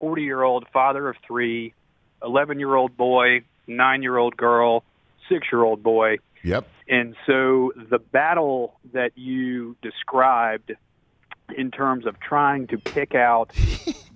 40 year old father of three, 11 year old boy, nine year old girl, six year old boy. Yep. And so the battle that you described in terms of trying to pick out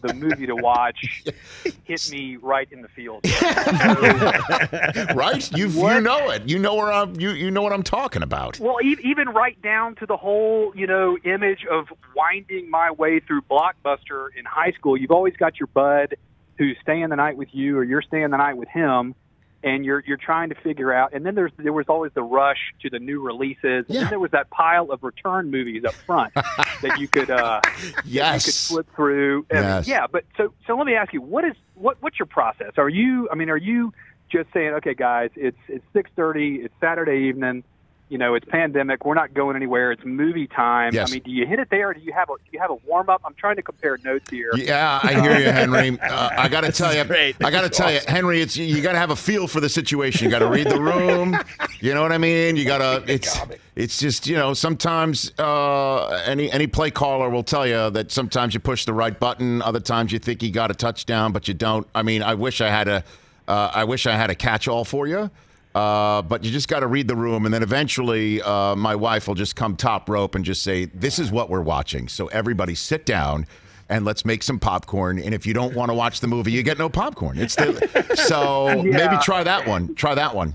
the movie to watch hit me right in the field. right? You you know it. You know where I'm. You you know what I'm talking about. Well, e- even right down to the whole, you know, image of winding my way through Blockbuster in high school. You've always got your bud who's staying the night with you, or you're staying the night with him, and you're you're trying to figure out. And then there's there was always the rush to the new releases, and Yeah. then there was that pile of return movies up front that you could uh, that you could flip through. And, Yes. Yeah, but so so let me ask you, what is what what's your process? Are you? I mean, are you just saying, okay, guys, it's it's six thirty, it's Saturday evening. You know, it's pandemic. We're not going anywhere. It's movie time. Yes. I mean, do you hit it there? Or do you have a do you have a warm up? I'm trying to compare notes here. Yeah, I hear you, Henry. Uh, I got to tell you, great. I got to This is tell you, Henry. It's you got to have a feel for the situation. You got to read the room. You know what I mean? You got to. It's it's just you know sometimes uh, any any play caller will tell you that sometimes you push the right button, other times you think you got a touchdown, but you don't. I mean, I wish I had a uh, I wish I had a catch all for you. Uh, but you just got to read the room, and then eventually, uh, my wife will just come top rope and just say, "This is what we're watching." So everybody, sit down and let's make some popcorn. And if you don't want to watch the movie, you get no popcorn. It's the so maybe try that one. Try that one.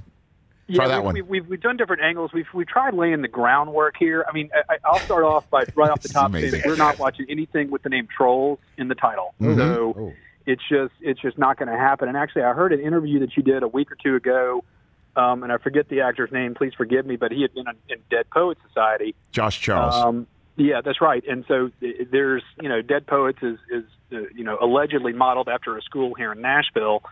Try that we, one. We, we've, we've done different angles. We've we've tried laying the groundwork here. I mean, I, I'll start off by right off the top saying we're not watching anything with the name Trolls in the title. Mm-hmm. So Oh. it's just it's just not going to happen. And actually, I heard an interview that you did a week or two ago, um, and I forget the actor's name. Please forgive me, but he had been in, Dead Poets Society. Josh Charles. Um, yeah, that's right. And so there's, you know, Dead Poets is, is uh, you know, allegedly modeled after a school here in Nashville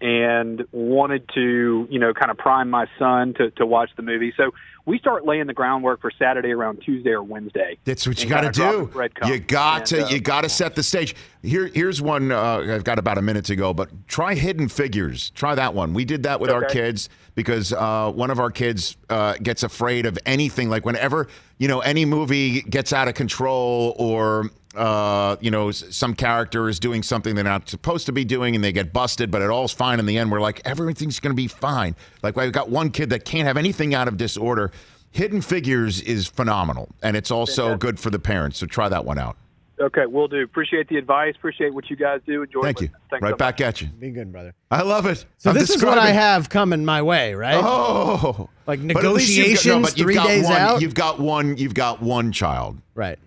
and wanted to, you know, kind of prime my son to, to watch the movie. So we start laying the groundwork for Saturday around Tuesday or Wednesday. That's what you got to do. You got to uh, you got to set the stage. Here here's one uh, I've got about a minute to go, but try Hidden Figures. Try that one. We did that with our kids because uh, one of our kids uh, gets afraid of anything. Like whenever you know any movie gets out of control or. Uh, you know, some character is doing something they're not supposed to be doing, and they get busted, but it all's fine in the end. We're like, everything's going to be fine. Like, I've got one kid that can't have anything out of disorder. Hidden Figures is phenomenal, and it's also good for the parents. So try that one out. Okay, we'll do. Appreciate the advice. Appreciate what you guys do. Enjoy Thank you. Thanks right so back at you. Be good, brother. I love it. So I'm this is what I have coming my way, right? Oh, Like But at least you've got- no, but you've three got days one, out? You've got one. You've got one child. Right.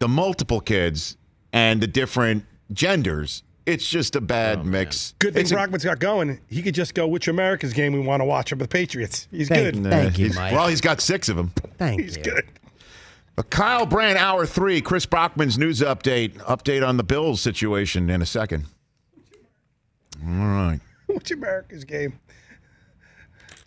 The multiple kids and the different genders. It's just a bad oh, mix. Good thing It's a- Brockman's got going. He could just go, which America's game we want to watch up with the Patriots. He's Thank- good. Nah, Thank you, he's- Mike. Well, he's got six of them. Thank He's you. good. But Kyle Brandt, hour three. Chris Brockman's news update. Update on the Bills situation in a second. All right. Which America's game?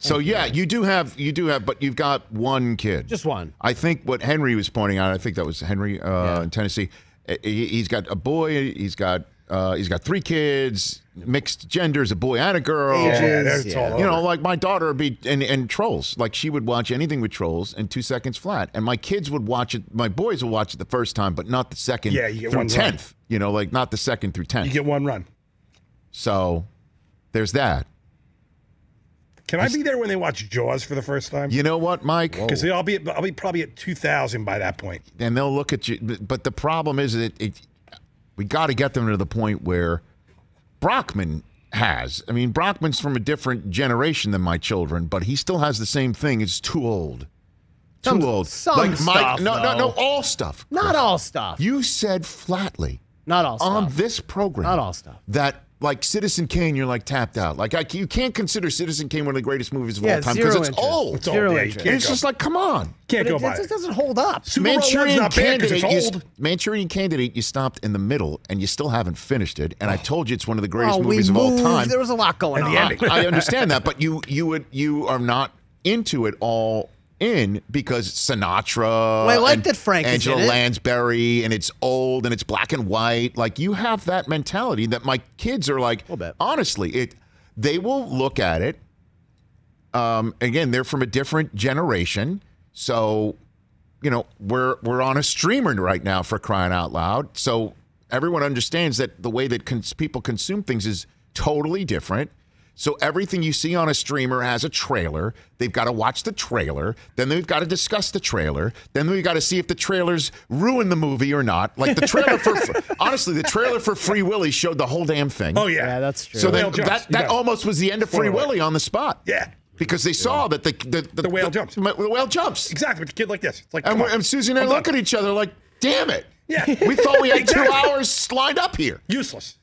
So yeah, you do have you do have, but you've got one kid. Just one. I think what Henry was pointing out. I think that was Henry uh, Yeah. in Tennessee. uh, He, he's got a boy. He's got uh, he's got three kids, mixed genders, a boy and a girl. Ages. Yeah, that's yeah. all You know, like my daughter would be and, and trolls. Like she would watch anything with trolls in two seconds flat, and my kids would watch it. My boys will watch it the first time, but not the second Yeah, you get through one run. You know, like not the second through tenth. You get one run. so there's that. Can I be there when they watch Jaws for the first time? You know what, Mike? Because I'll be I'll be probably at two thousand by that point. and they'll look at you. But but the problem is that it, we got to get them to the point where Brockman has. I mean, Brockman's from a different generation than my children, but he still has the same thing. It's too old. Too Some- old. some like Mike, stuff, no, no, no, all stuff. Not all stuff. You said flatly Not all stuff. on this program. Not all stuff. That like Citizen Kane, you're like tapped out. Like I, you can't consider Citizen Kane one of the greatest movies of Yeah, all time because it's interest. old. It's all Zero yeah, interest. It's just like, come on. can't But go it, by. it it. just doesn't hold up. Super Manchurian not Candidate, it's you, old. Manchurian Candidate, you stopped in the middle and you still haven't finished it. And I oh. told you it's one of the greatest Oh, we movies of all time. There was a lot going And on. ending. I understand that, but you you would you are not into it all in because Sinatra. Well, I like and that Frank Angela. Lansbury, and it's old and it's black and white. Like you have that mentality that my kids are like. Honestly, it they will look at it. Um, again, they're from a different generation, so you know we're we're on a streamer right now for crying out loud. So everyone understands that the way that cons- people consume things is totally different. So everything you see on a streamer has a trailer. They've got to watch the trailer. Then they've got to discuss the trailer. Then we've got to see if the trailers ruin the movie or not. Like the trailer for, honestly, the trailer for Free Willy showed the whole damn thing. Oh yeah, Yeah, that's true. So then whale jumps. that, You that got almost was the end of Free Spoiler. Willy on the spot. Yeah. Because they saw that the the, the, The whale jumps. The whale jumps. exactly. With a kid like this, it's like And, come we're, and Susie and I I'm look done. at each other like, damn it. Yeah. We thought we had two hours lined up here. useless.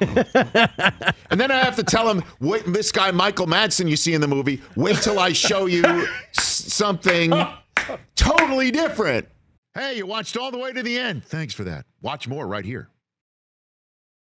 And then I have to tell him, wait, this guy, Michael Madsen, you see in the movie, wait till I show you something totally different. Hey, you watched all the way to the end. Thanks for that. Watch more right here.